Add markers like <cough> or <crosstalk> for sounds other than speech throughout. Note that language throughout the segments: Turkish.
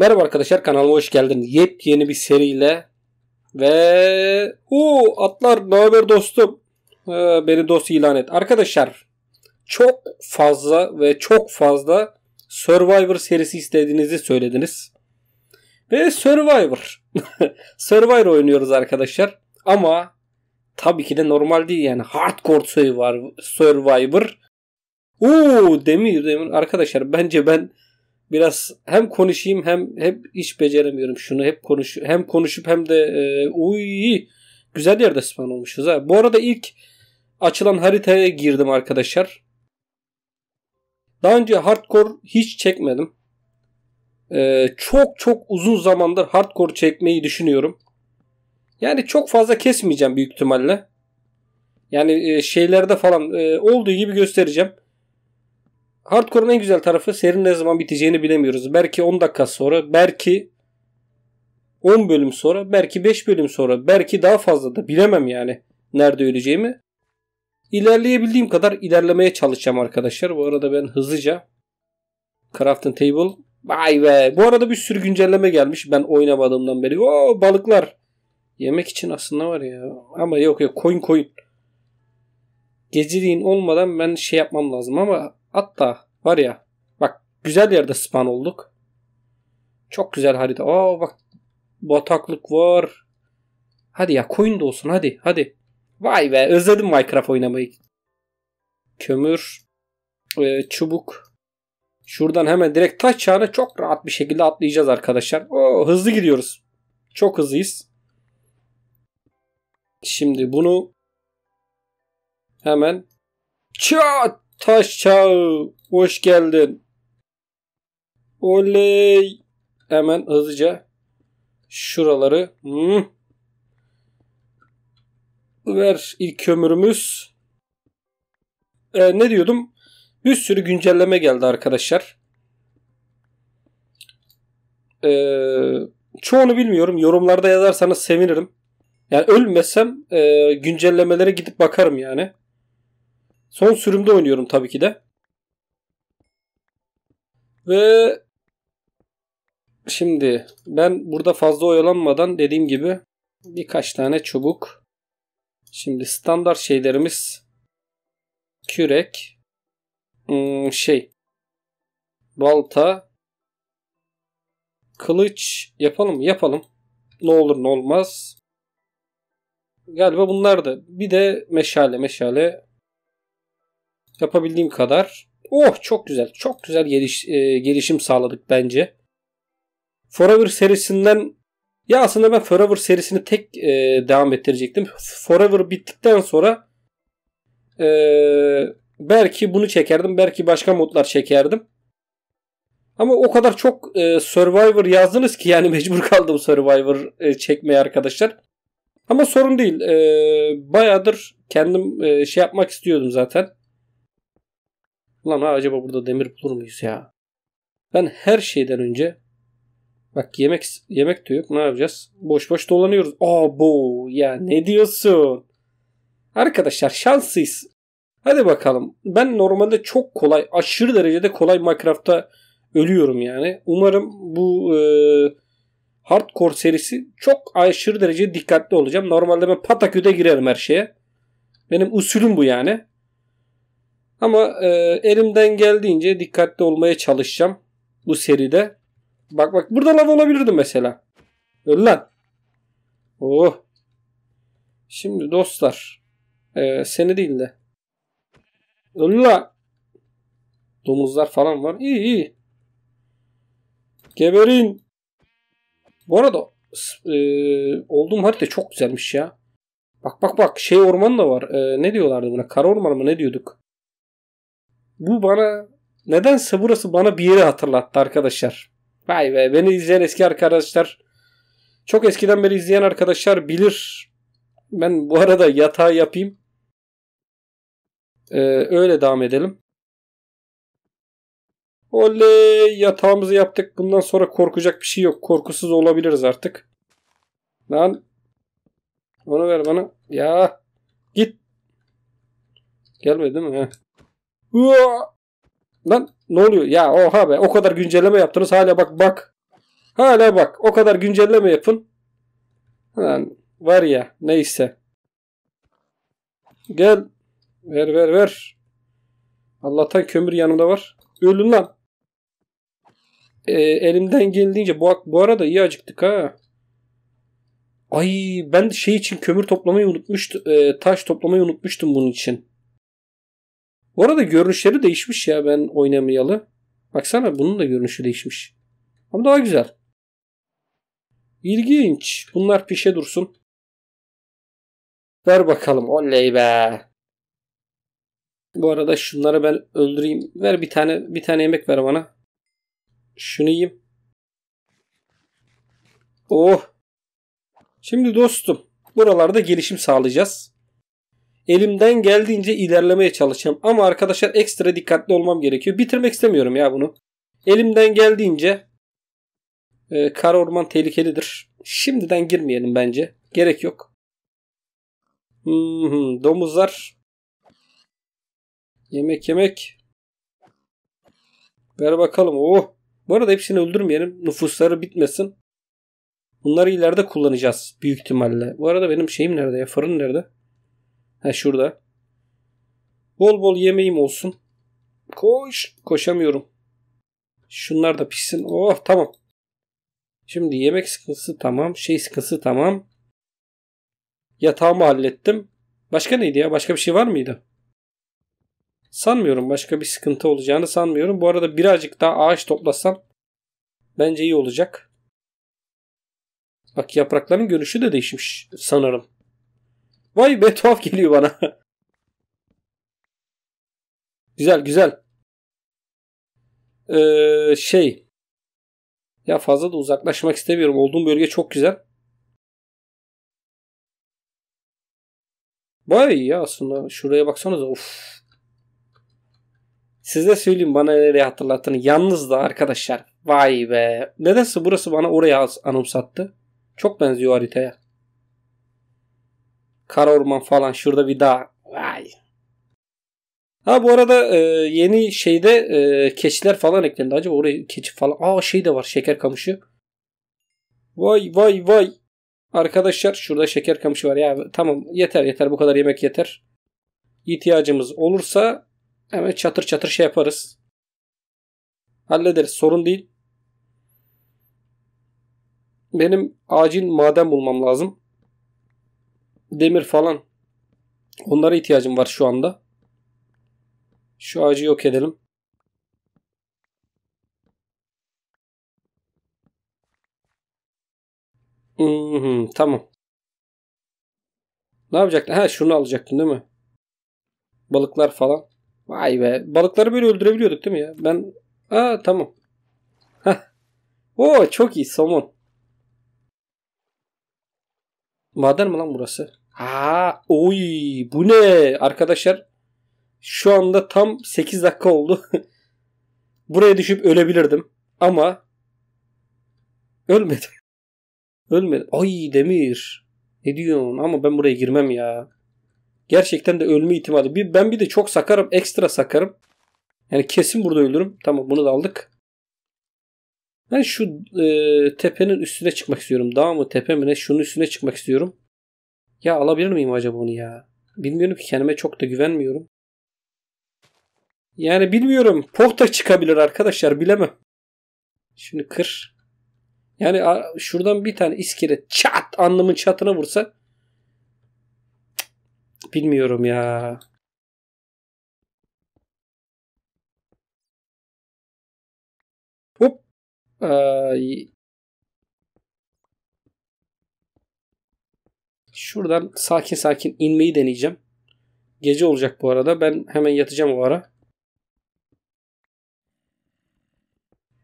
Merhaba arkadaşlar kanalıma hoş geldiniz. Yepyeni bir seriyle ve o atlar ne haber dostum? Ee, beni dost ilan et. Arkadaşlar çok fazla ve çok fazla Survivor serisi istediğinizi söylediniz. Ve Survivor. <laughs> Survivor oynuyoruz arkadaşlar. Ama tabii ki de normal değil yani. Hardcore Survivor. Oo demir demir. Arkadaşlar bence ben biraz hem konuşayım hem hep iş beceremiyorum şunu hep konuş hem konuşup hem de e, uy güzel yerde spawn olmuşuz ha. Bu arada ilk açılan haritaya girdim arkadaşlar. Daha önce hardcore hiç çekmedim. Ee, çok çok uzun zamandır hardcore çekmeyi düşünüyorum. Yani çok fazla kesmeyeceğim büyük ihtimalle. Yani e, şeylerde falan e, olduğu gibi göstereceğim. Hardcore'un en güzel tarafı serinin ne zaman biteceğini bilemiyoruz. Belki 10 dakika sonra, belki 10 bölüm sonra, belki 5 bölüm sonra, belki daha fazla da bilemem yani nerede öleceğimi. İlerleyebildiğim kadar ilerlemeye çalışacağım arkadaşlar. Bu arada ben hızlıca Crafting Table Vay be. Bu arada bir sürü güncelleme gelmiş ben oynamadığımdan beri. Oo balıklar. Yemek için aslında var ya. Ama yok yok koyun koyun. Geceliğin olmadan ben şey yapmam lazım ama Hatta var ya bak güzel yerde spawn olduk. Çok güzel harita. Aa bak bataklık var. Hadi ya coin de olsun hadi hadi. Vay be özledim Minecraft oynamayı. Kömür, e, çubuk. Şuradan hemen direkt taş çağına çok rahat bir şekilde atlayacağız arkadaşlar. Oo, hızlı gidiyoruz. Çok hızlıyız. Şimdi bunu hemen çat Taş çağı. Hoş geldin. Oley. Hemen hızlıca şuraları. Hmm. Ver ilk kömürümüz. Ee, ne diyordum? Bir sürü güncelleme geldi arkadaşlar. Ee, çoğunu bilmiyorum. Yorumlarda yazarsanız sevinirim. Yani ölmesem e, güncellemelere gidip bakarım yani. Son sürümde oynuyorum tabii ki de. Ve şimdi ben burada fazla oyalanmadan dediğim gibi birkaç tane çubuk. Şimdi standart şeylerimiz kürek, hmm, şey, balta, kılıç yapalım? Yapalım. Ne olur ne olmaz. Galiba bunlar da. Bir de meşale meşale Yapabildiğim kadar. Oh çok güzel. Çok güzel geliş, e, gelişim sağladık bence. Forever serisinden ya aslında ben Forever serisini tek e, devam ettirecektim. Forever bittikten sonra e, belki bunu çekerdim. Belki başka modlar çekerdim. Ama o kadar çok e, Survivor yazdınız ki yani <laughs> mecbur kaldım Survivor e, çekmeye arkadaşlar. Ama sorun değil. E, bayağıdır kendim e, şey yapmak istiyordum zaten. Ulan acaba burada demir bulur muyuz ya? Ben her şeyden önce bak yemek yemek de yok. Ne yapacağız? Boş boş dolanıyoruz. Aa bu ya ne diyorsun? Arkadaşlar şanslıyız. Hadi bakalım. Ben normalde çok kolay, aşırı derecede kolay Minecraft'ta ölüyorum yani. Umarım bu e, hardcore serisi çok aşırı derece dikkatli olacağım. Normalde ben pataküde girerim her şeye. Benim usulüm bu yani. Ama e, elimden geldiğince dikkatli olmaya çalışacağım bu seride. Bak bak burada lav olabilirdi mesela. Öl lan. Oh. Şimdi dostlar. E, seni değil de. Öl lan. Domuzlar falan var. İyi iyi. Geberin. Bu arada e, olduğum harita çok güzelmiş ya. Bak bak bak şey orman da var. E, ne diyorlardı buna? Kara orman mı ne diyorduk? Bu bana nedense burası bana bir yeri hatırlattı arkadaşlar. Vay be beni izleyen eski arkadaşlar çok eskiden beri izleyen arkadaşlar bilir. Ben bu arada yatağı yapayım. Ee, öyle devam edelim. Oley yatağımızı yaptık. Bundan sonra korkacak bir şey yok. Korkusuz olabiliriz artık. Lan. Onu ver bana. Ya. Git. Gelmedi mi? Heh. Lan ne oluyor? Ya oha be o kadar güncelleme yaptınız hala bak bak. Hala bak o kadar güncelleme yapın. Lan var ya neyse. Gel. Ver ver ver. Allah'tan kömür yanımda var. Ölün lan. Ee, elimden geldiğince bu, bu arada iyi acıktık ha. Ay ben şey için kömür toplamayı unutmuştum. E, taş toplamayı unutmuştum bunun için. Bu arada görünüşleri değişmiş ya ben oynamayalı. Baksana bunun da görünüşü değişmiş. Ama daha güzel. İlginç. Bunlar pişe dursun. Ver bakalım. Oley be. Bu arada şunları ben öldüreyim. Ver bir tane bir tane yemek ver bana. Şunu yiyeyim. Oh. Şimdi dostum buralarda gelişim sağlayacağız. Elimden geldiğince ilerlemeye çalışacağım. Ama arkadaşlar ekstra dikkatli olmam gerekiyor. Bitirmek istemiyorum ya bunu. Elimden geldiğince e, kara orman tehlikelidir. Şimdiden girmeyelim bence. Gerek yok. Hmm, domuzlar. Yemek yemek. Ver bakalım. Oh. Bu arada hepsini öldürmeyelim. Nüfusları bitmesin. Bunları ileride kullanacağız büyük ihtimalle. Bu arada benim şeyim nerede ya? Fırın nerede? Ha şurada. Bol bol yemeğim olsun. Koş. Koşamıyorum. Şunlar da pişsin. Oh tamam. Şimdi yemek sıkıntısı tamam. Şey sıkıntısı tamam. Yatağımı hallettim. Başka neydi ya? Başka bir şey var mıydı? Sanmıyorum. Başka bir sıkıntı olacağını sanmıyorum. Bu arada birazcık daha ağaç toplasam bence iyi olacak. Bak yaprakların görünüşü de değişmiş sanırım. Vay be tuhaf geliyor bana. <laughs> güzel güzel. Ee, şey. Ya fazla da uzaklaşmak istemiyorum. Olduğum bölge çok güzel. Vay ya aslında. Şuraya baksanıza. Of. Size söyleyeyim bana nereye hatırlattığını. Yalnız da arkadaşlar. Vay be. Nedense burası bana oraya anımsattı. Çok benziyor haritaya. Kara orman falan. Şurada bir dağ. Vay. Ha bu arada e, yeni şeyde e, keçiler falan eklendi. Acaba oraya keçi falan. Aa şey de var. Şeker kamışı. Vay vay vay. Arkadaşlar şurada şeker kamışı var. Ya tamam yeter yeter bu kadar yemek yeter. İhtiyacımız olursa hemen çatır çatır şey yaparız. Hallederiz. Sorun değil. Benim acil maden bulmam lazım. Demir falan. Onlara ihtiyacım var şu anda. Şu ağacı yok edelim. Hmm, tamam. Ne yapacaktın? Ha şunu alacaktın değil mi? Balıklar falan. Vay be. Balıkları böyle öldürebiliyorduk değil mi ya? Ben... Aa tamam. Heh. Oo çok iyi somon. Maden mi lan burası? Ha, oy bu ne? Arkadaşlar şu anda tam 8 dakika oldu. <laughs> Buraya düşüp ölebilirdim. Ama ölmedim. <laughs> ölmedim. Ay demir. Ne diyorsun? Ama ben buraya girmem ya. Gerçekten de ölme ihtimali. Bir, ben bir de çok sakarım. Ekstra sakarım. Yani kesin burada ölürüm. Tamam bunu da aldık. Ben şu e, tepenin üstüne çıkmak istiyorum. Dağ mı tepe mi ne? Şunun üstüne çıkmak istiyorum. Ya alabilir miyim acaba onu ya? Bilmiyorum ki kendime çok da güvenmiyorum. Yani bilmiyorum. Pohta çıkabilir arkadaşlar bilemem. Şimdi kır. Yani şuradan bir tane iskele çat anlamın çatına vursa bilmiyorum ya. Hop. Ay. Şuradan sakin sakin inmeyi deneyeceğim. Gece olacak bu arada. Ben hemen yatacağım o ara.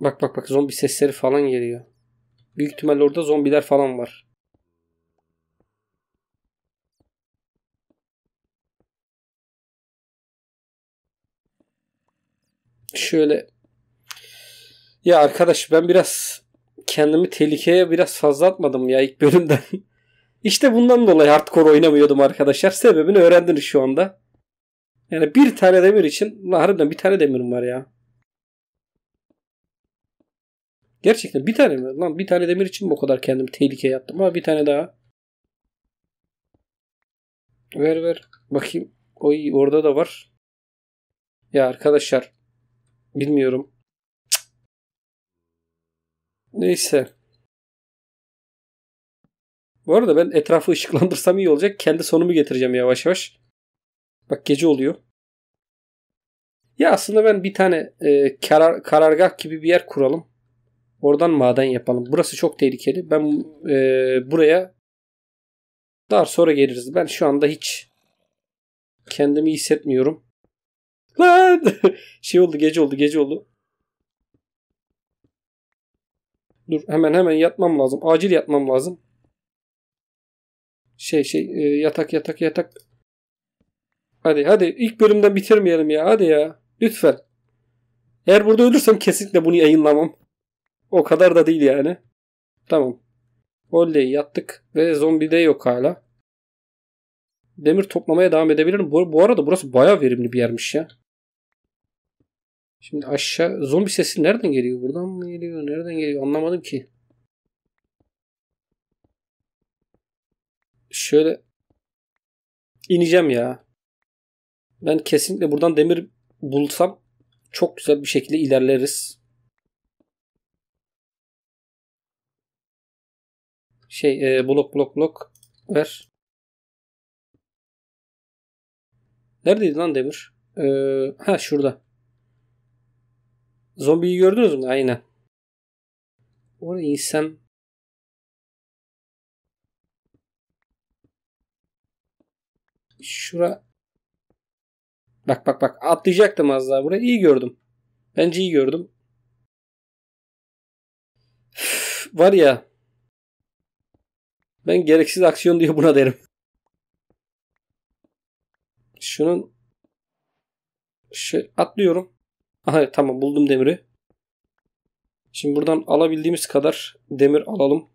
Bak bak bak zombi sesleri falan geliyor. Büyük ihtimalle orada zombiler falan var. Şöyle ya arkadaş ben biraz kendimi tehlikeye biraz fazla atmadım ya ilk bölümden. <laughs> İşte bundan dolayı hardcore oynamıyordum arkadaşlar. Sebebini öğrendiniz şu anda. Yani bir tane demir için harbiden bir tane demirim var ya. Gerçekten bir tane mi? Lan bir tane demir için mi o kadar kendimi tehlikeye attım? Ha bir tane daha. Ver ver. Bakayım. Oy orada da var. Ya arkadaşlar. Bilmiyorum. Cık. Neyse. Bu arada ben etrafı <laughs> ışıklandırsam iyi olacak. Kendi sonumu getireceğim yavaş yavaş. Bak gece oluyor. Ya aslında ben bir tane e, karar, karargah gibi bir yer kuralım. Oradan maden yapalım. Burası çok tehlikeli. Ben e, buraya daha sonra geliriz. Ben şu anda hiç kendimi hissetmiyorum. Lan! <laughs> şey oldu gece oldu gece oldu. Dur hemen hemen yatmam lazım. Acil yatmam lazım. Şey şey e, yatak yatak yatak. Hadi hadi ilk bölümden bitirmeyelim ya. Hadi ya. Lütfen. Eğer burada ölürsem kesinlikle bunu yayınlamam. O kadar da değil yani. Tamam. Oley yattık ve zombi de yok hala. Demir toplamaya devam edebilirim. Bu, bu arada burası baya verimli bir yermiş ya. Şimdi aşağı zombi sesi nereden geliyor? Buradan mı geliyor? Nereden geliyor? Anlamadım ki. Şöyle ineceğim ya. Ben kesinlikle buradan demir bulsam çok güzel bir şekilde ilerleriz. Şey e, blok blok blok ver. Neredeydi lan demir? Ee, ha şurada. Zombiyi gördünüz mü? Aynen. Oraya insan Şura Bak bak bak atlayacaktım az daha buraya. İyi gördüm. Bence iyi gördüm. Var ya ben gereksiz aksiyon diye buna derim. Şunun şey atlıyorum. Aha tamam buldum demiri. Şimdi buradan alabildiğimiz kadar demir alalım.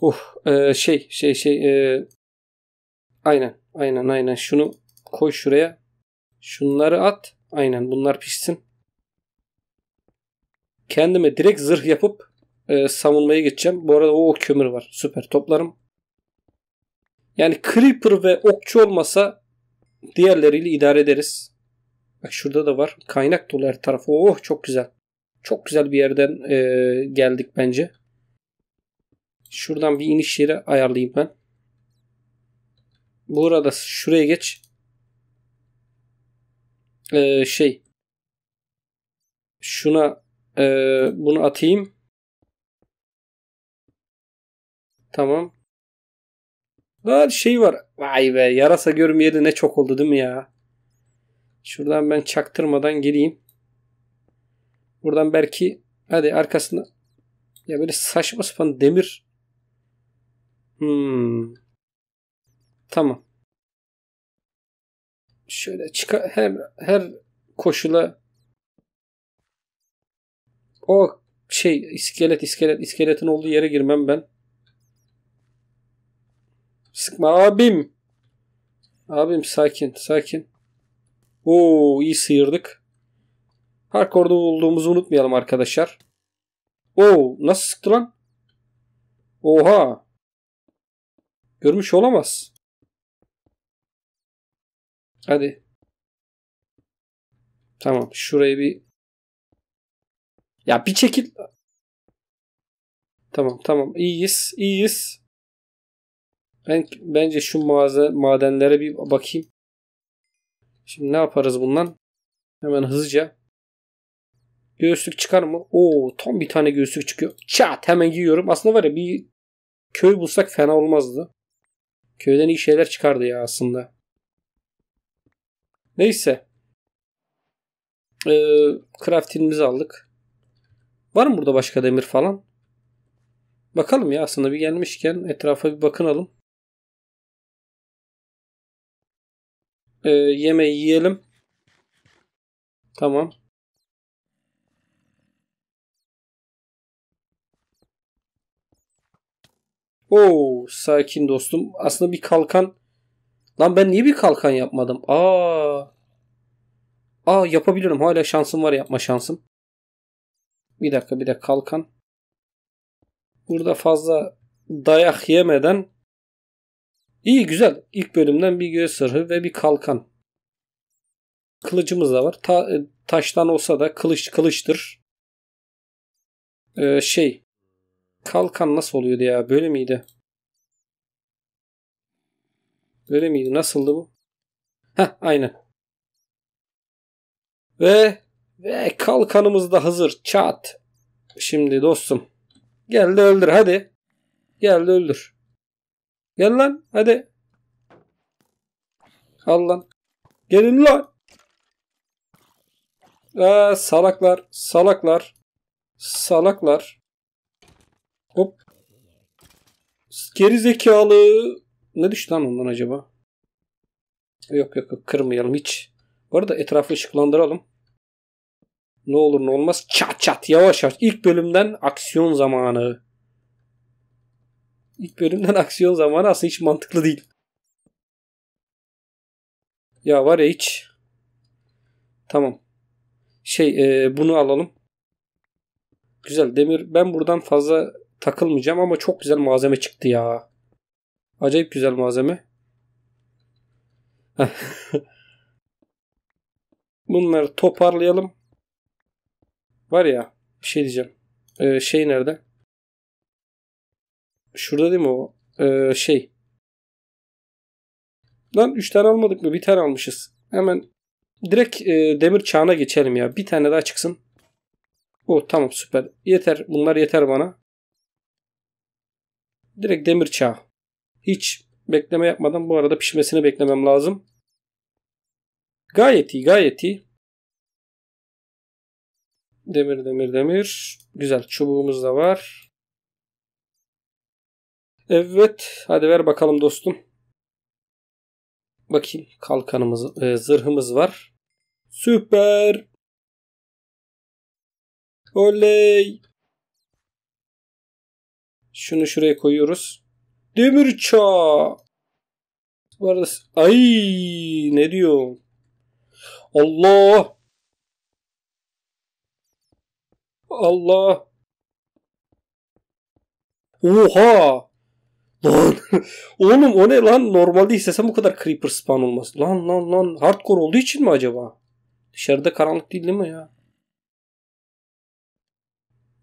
Uh e, şey şey şey e, aynen aynen aynen şunu koy şuraya. Şunları at. Aynen bunlar pişsin. Kendime direkt zırh yapıp e, savunmaya geçeceğim. Bu arada o, o kömür var. Süper toplarım. Yani Creeper ve okçu olmasa diğerleriyle idare ederiz. Bak şurada da var. Kaynak dolu her tarafı. Oh çok güzel. Çok güzel bir yerden e, geldik bence. Şuradan bir iniş yeri ayarlayayım ben. Bu arada şuraya geç. Ee, şey. Şuna e, bunu atayım. Tamam. Var şey var. Vay be yarasa görmeyeli ne çok oldu değil mi ya? Şuradan ben çaktırmadan geleyim. Buradan belki hadi arkasına ya böyle saçma sapan demir Hmm. Tamam. Şöyle çıkar her her koşula o şey iskelet iskelet iskeletin olduğu yere girmem ben. Sıkma abim. Abim sakin sakin. Oo iyi sıyırdık. Hardcore'da olduğumuzu unutmayalım arkadaşlar. Oo nasıl sıktı lan? Oha. Görmüş olamaz. Hadi. Tamam. Şurayı bir ya bir çekil. Tamam tamam. İyiyiz. iyiyiz. Ben bence şu mağaza madenlere bir bakayım. Şimdi ne yaparız bundan? Hemen hızlıca. Göğüslük çıkar mı? Oo tam bir tane göğüslük çıkıyor. Çat hemen giyiyorum. Aslında var ya bir köy bulsak fena olmazdı. Köyden iyi şeyler çıkardı ya aslında. Neyse. Ee, crafting'imizi aldık. Var mı burada başka demir falan? Bakalım ya aslında bir gelmişken etrafa bir bakınalım. Ee, yemeği yiyelim. Tamam. Oo sakin dostum. Aslında bir kalkan. Lan ben niye bir kalkan yapmadım? Aa. Aa yapabilirim. Hala şansım var yapma şansım. Bir dakika bir de kalkan. Burada fazla dayak yemeden iyi güzel. İlk bölümden bir göğüs sırrı ve bir kalkan. Kılıcımız da var. Ta, e, taştan olsa da kılıç kılıçtır. Ee, şey kalkan nasıl oluyordu ya? Böyle miydi? Böyle miydi? Nasıldı bu? Heh aynen. Ve ve kalkanımız da hazır. Çat. Şimdi dostum. Gel de öldür hadi. Gel de öldür. Gel lan hadi. Al lan. Gelin lan. Aa, salaklar. Salaklar. Salaklar. Hop. Geri zekalı. Ne düştü lan ondan acaba? Yok yok kırmayalım hiç. Bu arada etrafı ışıklandıralım. Ne olur ne olmaz. Çat çat yavaş yavaş. İlk bölümden aksiyon zamanı. İlk bölümden <laughs> aksiyon zamanı aslında hiç mantıklı değil. Ya var ya hiç. Tamam. Şey e, bunu alalım. Güzel demir. Ben buradan fazla takılmayacağım ama çok güzel malzeme çıktı ya. Acayip güzel malzeme. <laughs> Bunları toparlayalım. Var ya bir şey diyeceğim. Ee, şey nerede? Şurada değil mi o? Ee, şey. Lan 3 tane almadık mı? Bir tane almışız. Hemen direkt e, demir çağına geçelim ya. Bir tane daha çıksın. O tamam süper. Yeter. Bunlar yeter bana. Direkt demir çağı. Hiç bekleme yapmadan bu arada pişmesini beklemem lazım. Gayet iyi gayet iyi. Demir demir demir. Güzel çubuğumuz da var. Evet hadi ver bakalım dostum. Bakayım kalkanımız, e, zırhımız var. Süper. Oley. Şunu şuraya koyuyoruz. Demir çağ. Bu arada ay ne diyor? Allah. Allah. Oha. Lan. <laughs> Oğlum o ne lan? Normalde istesem bu kadar creeper spawn olmaz. Lan lan lan. Hardcore olduğu için mi acaba? Dışarıda karanlık değil değil mi ya?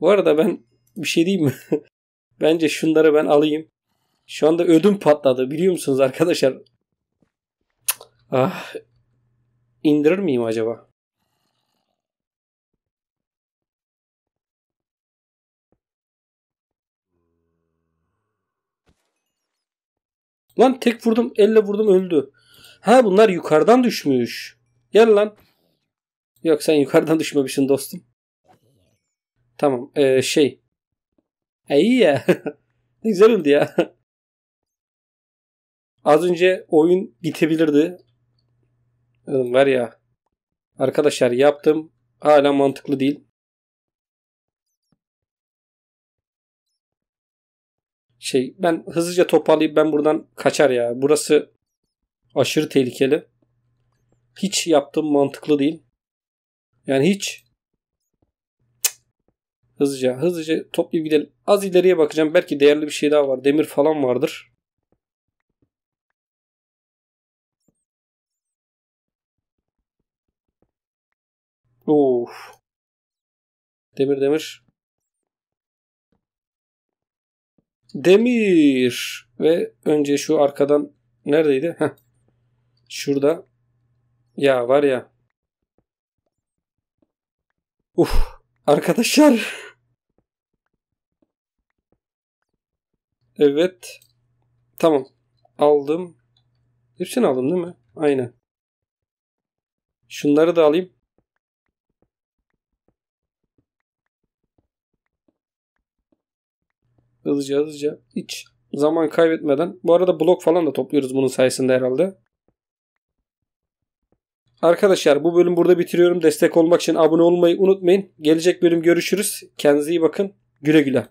Bu arada ben bir şey diyeyim mi? <laughs> Bence şunları ben alayım. Şu anda ödüm patladı biliyor musunuz arkadaşlar? Ah. İndirir miyim acaba? Lan tek vurdum elle vurdum öldü. Ha bunlar yukarıdan düşmüş. Gel lan. Yok sen yukarıdan düşmemişsin dostum. Tamam ee, şey. İyi <laughs> ne güzel oldu ya. Az önce oyun bitebilirdi. Var ya. Arkadaşlar yaptım. Hala mantıklı değil. Şey ben hızlıca toparlayıp ben buradan kaçar ya. Burası aşırı tehlikeli. Hiç yaptığım mantıklı değil. Yani hiç. Hızlıca hızlıca toplayıp gidelim. Az ileriye bakacağım. Belki değerli bir şey daha var. Demir falan vardır. Of. Demir demir. Demir. Ve önce şu arkadan neredeydi? Heh. Şurada. Ya var ya. Uf. Arkadaşlar. <laughs> Evet. Tamam. Aldım. Hepsini aldım değil mi? Aynen. Şunları da alayım. Hızlıca hızlıca. Hiç zaman kaybetmeden. Bu arada blok falan da topluyoruz bunun sayesinde herhalde. Arkadaşlar bu bölüm burada bitiriyorum. Destek olmak için abone olmayı unutmayın. Gelecek bölüm görüşürüz. Kendinize iyi bakın. Güle güle.